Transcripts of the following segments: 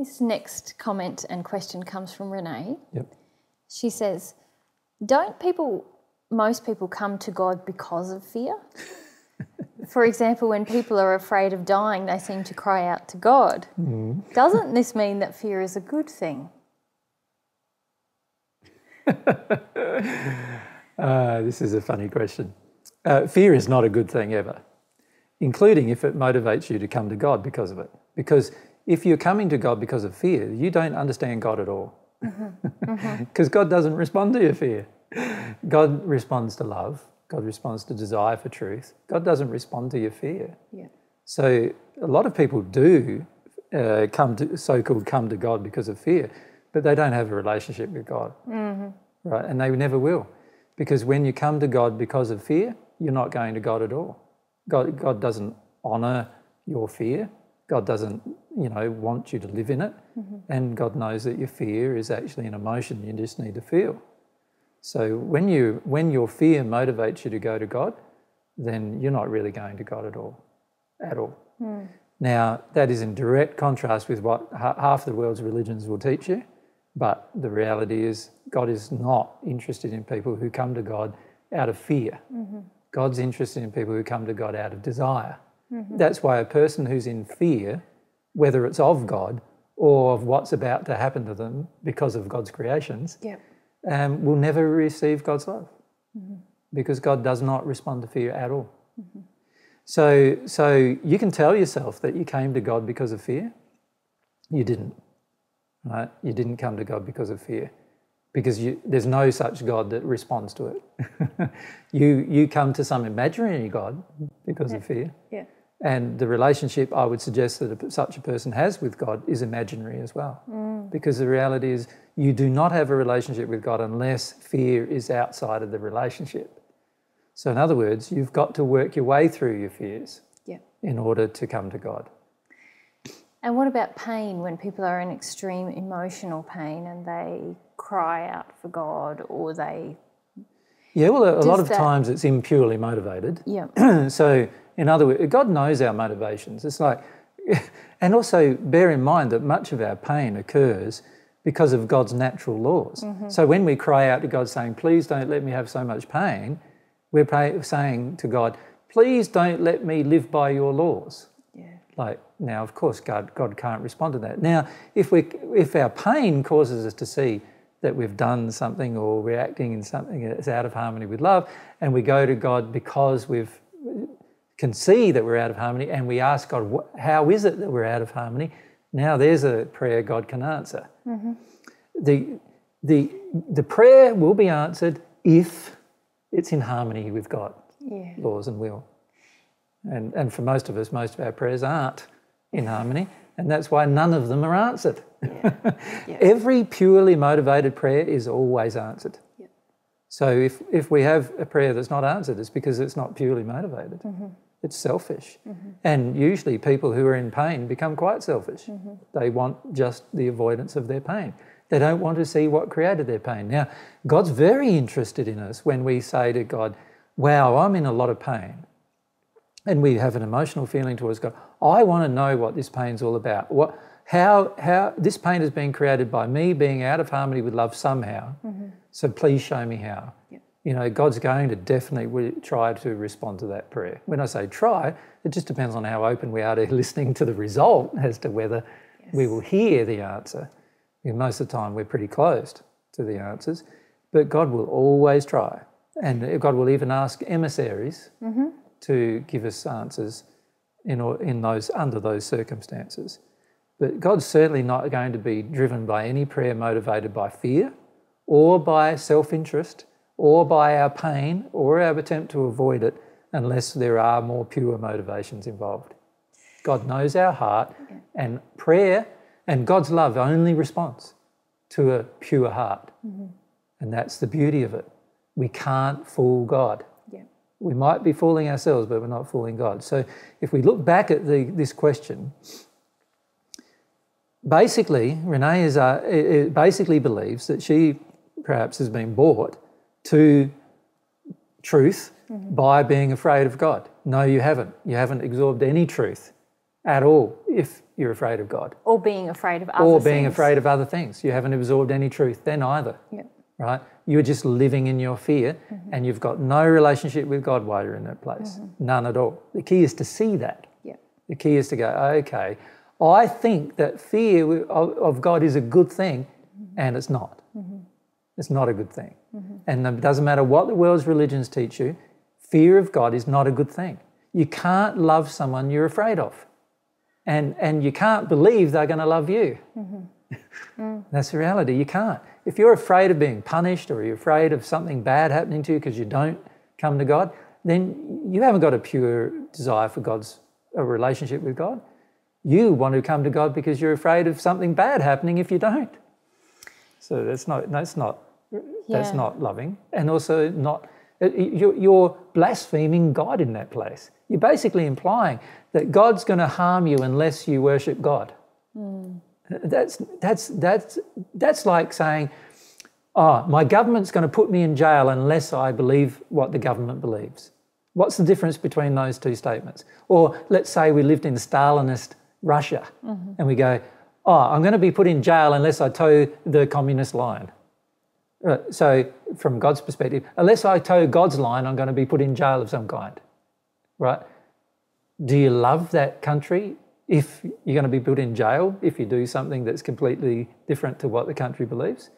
This next comment and question comes from Renee. Yep. She says, Don't people, most people come to God because of fear? For example, when people are afraid of dying, they seem to cry out to God. Doesn't this mean that fear is a good thing? Uh, this is a funny question. Uh, fear is not a good thing ever, including if it motivates you to come to God because of it. Because if you're coming to God because of fear, you don't understand God at all. Mm-hmm. Mm-hmm. Because God doesn't respond to your fear. God responds to love, God responds to desire for truth. God doesn't respond to your fear. Yeah. So a lot of people do uh, come to so-called come to God because of fear, but they don't have a relationship with God, mm-hmm. right? And they never will, because when you come to God because of fear, you're not going to God at all. God, God doesn't honour your fear. God doesn't, you know, want you to live in it, mm-hmm. and God knows that your fear is actually an emotion you just need to feel. So when you when your fear motivates you to go to God, then you're not really going to God at all, at all. Hmm. Now that is in direct contrast with what half the world's religions will teach you, but the reality is God is not interested in people who come to God out of fear. Mm-hmm. God's interested in people who come to God out of desire. Mm-hmm. That's why a person who's in fear, whether it's of God or of what's about to happen to them because of God's creations, Yeah. um, will never receive God's love because God does not respond to fear at all. So, so you can tell yourself that you came to God because of fear. You didn't, right? You didn't come to God because of fear because you, there's no such God that responds to it. you, you come to some imaginary God because of fear. Yeah. And the relationship I would suggest that a, such a person has with God is imaginary as well. Mm. Because the reality is, you do not have a relationship with God unless fear is outside of the relationship. So, in other words, you've got to work your way through your fears Yeah. in order to come to God. And what about pain when people are in extreme emotional pain and they cry out for God or they. Yeah, well, a, a lot of that- times it's impurely motivated. Yeah. so, in other words, God knows our motivations. It's like, and also bear in mind that much of our pain occurs because of God's natural laws. Mm-hmm. So, when we cry out to God saying, Please don't let me have so much pain, we're pray- saying to God, Please don't let me live by your laws. Yeah. Like now, of course, God God can't respond to that. Now, if we if our pain causes us to see that we've done something or we're acting in something that's out of harmony with love, and we go to God because we've can see that we're out of harmony, and we ask God, how is it that we're out of harmony? Now, there's a prayer God can answer. Mm-hmm. The the the prayer will be answered if it's in harmony with God Yeah. laws and will. And, and for most of us, most of our prayers aren't in harmony, and that's why none of them are answered. Every purely motivated prayer is always answered. Yeah. So if, if we have a prayer that's not answered, it's because it's not purely motivated. Mm-hmm. It's selfish. Mm-hmm. And usually people who are in pain become quite selfish. Mm-hmm. They want just the avoidance of their pain. They don't want to see what created their pain. Now, God's very interested in us when we say to God, Wow, I'm in a lot of pain and we have an emotional feeling towards God. I want to know what this pain's all about. What, how, how this pain has been created by me being out of harmony with love somehow. Mm-hmm. So please show me how. You know, God's going to definitely try to respond to that prayer. When I say try, it just depends on how open we are to listening to the result as to whether we will hear the answer. Because most of the time we're pretty closed to the answers, but God will always try. And God will even ask emissaries mm-hmm. to give us answers in, or- in those, under those circumstances. But God's certainly not going to be driven by any prayer motivated by fear or by self interest or by our pain or our attempt to avoid it unless there are more pure motivations involved. God knows our heart, and prayer and God's love only responds to a pure heart. And that's the beauty of it. We can't fool God. Yeah. We might be fooling ourselves, but we're not fooling God. So if we look back at the, this question, basically, Renee is, uh, basically believes that she perhaps has been brought to truth by being afraid of God. No, you haven't. You haven't absorbed any truth at all if you're afraid of God. Or being afraid of other Or being things. afraid of other things. You haven't absorbed any truth then either, Yeah. right? You're just living in your fear and you've got no relationship with God while you're in that place. Mm-hmm. None at all. The key is to see that. Yeah. The key is to go, okay, I think that fear of, of God is a good thing, and it's not. Mm-hmm. It's not a good thing. And it doesn't matter what the world's religions teach you, fear of God is not a good thing. You can't love someone you're afraid of. And, and you can't believe they're going to love you. Mm-hmm. That's the reality. You can't. If you're afraid of being punished or you're afraid of something bad happening to you because you don't come to God, then you haven't got a pure desire for God's a relationship with God. You want to come to God because you're afraid of something bad happening if you don't. So that's not that's not that's Yeah. not loving, and also not uh, you're, you're blaspheming God in that place. You're basically implying that God's going to harm you unless you worship God. Hmm. That's that's that's that's like saying, "Oh, my government's going to put me in jail unless I believe what the government believes." What's the difference between those two statements? Or let's say we lived in Stalinist Russia mm-hmm. and we go, "Oh, I'm going to be put in jail unless I toe the communist line." Right, So, from God's perspective, unless I toe God's line, I'm going to be put in jail of some kind. Right? Do you love that country if you're going to be put in jail if you do something that's completely different to what the country believes?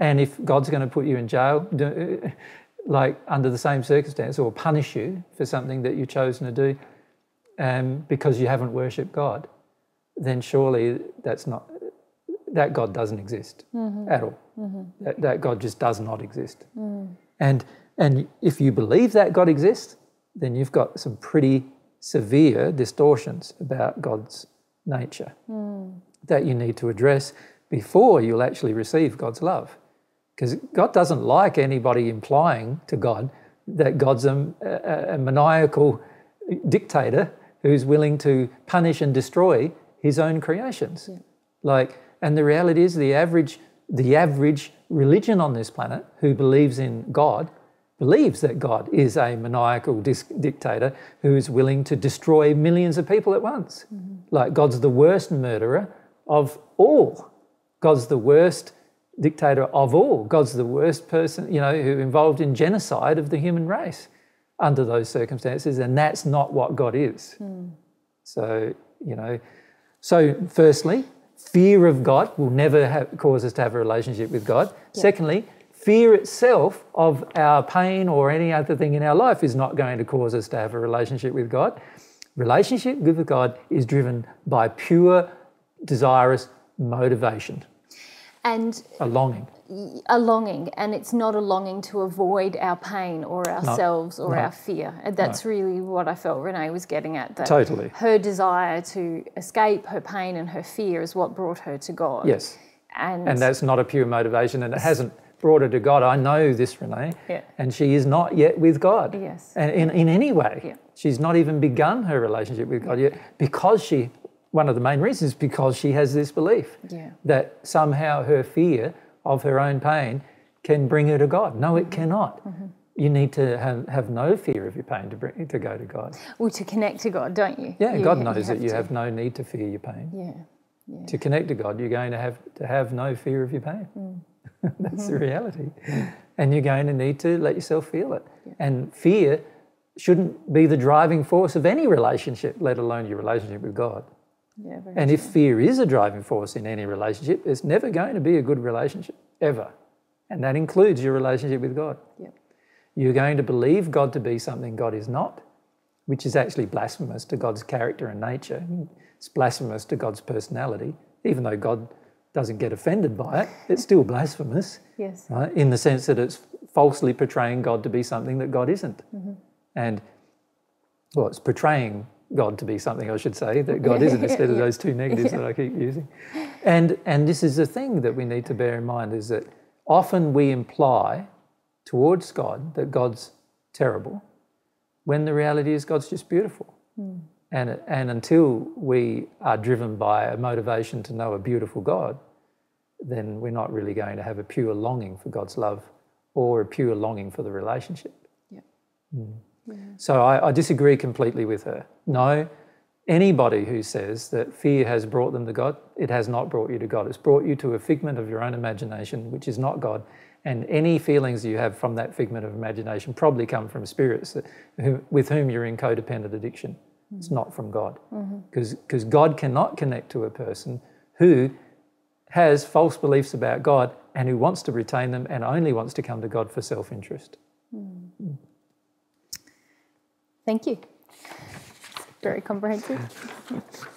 And if God's going to put you in jail, do, like under the same circumstance, or punish you for something that you've chosen to do um, because you haven't worshipped God, then surely that's not that God doesn't exist at all. That, that God just does not exist. Mm-hmm. And and if you believe that God exists, then you've got some pretty severe distortions about God's nature mm. that you need to address before you'll actually receive God's love. Because God doesn't like anybody implying to God that God's a, a, a maniacal dictator who's willing to punish and destroy his own creations. Like, and the reality is the average, the average religion on this planet who believes in God believes that God is a maniacal dis- dictator who is willing to destroy millions of people at once. Mm-hmm. Like God's the worst murderer of all. God's the worst dictator of all. God's the worst person, you know, who involved in genocide of the human race under those circumstances, and that's not what God is. Hmm. So, you know, so firstly, fear of God will never have, cause us to have a relationship with God. Secondly, fear itself of our pain or any other thing in our life is not going to cause us to have a relationship with God. Relationship with God is driven by pure, desirous motivation, And a longing. a longing, and it's not a longing to avoid our pain or ourselves or no. our fear. And that's really what I felt Renee was getting at. That Totally. her desire to escape her pain and her fear is what brought her to God. Yes. And, And that's not a pure motivation, and it hasn't brought her to God. I know this, Renee. Yeah. And she is not yet with God. Yes. And in, in any way. Yeah. She's not even begun her relationship with God yet because she, one of the main reasons is because she has this belief Yeah. that somehow her fear of her own pain can bring her to God. No, Mm-hmm. it cannot. You need to have, have no fear of your pain to, bring, to go to God. well, to connect to God, don't you? Yeah, You- God you knows that you to. have no need to fear your pain. Yeah. To connect to God, you're going to have to have no fear of your pain. Mm. That's the reality. And you're going to need to let yourself feel it. And fear shouldn't be the driving force of any relationship, let alone your relationship with God. Yeah, And if fear is a driving force in any relationship, it's never going to be a good relationship, ever. And that includes your relationship with God. Yep. You're going to believe God to be something God is not, which is actually blasphemous to God's character and nature. It's blasphemous to God's personality. Even though God doesn't get offended by it, it's still blasphemous, Yes. right? in the sense that it's falsely portraying God to be something that God isn't. Mm-hmm. And, well, it's portraying God to be something, I should say, that God isn't, instead of those two negatives that I keep using. And, and this is the thing that we need to bear in mind is that often we imply towards God that God's terrible, when the reality is God's just beautiful. Hmm. And, and until we are driven by a motivation to know a beautiful God, then we're not really going to have a pure longing for God's love or a pure longing for the relationship. Hmm. So I, I disagree completely with her. No, anybody who says that fear has brought them to God, it has not brought you to God. It's brought you to a figment of your own imagination, which is not God. And any feelings you have from that figment of imagination probably come from spirits that, who, with whom you're in codependent addiction. It's not from God. Because mm-hmm. God cannot connect to a person who has false beliefs about God and who wants to retain them and only wants to come to God for self interest. Mm. Thank you. Very comprehensive.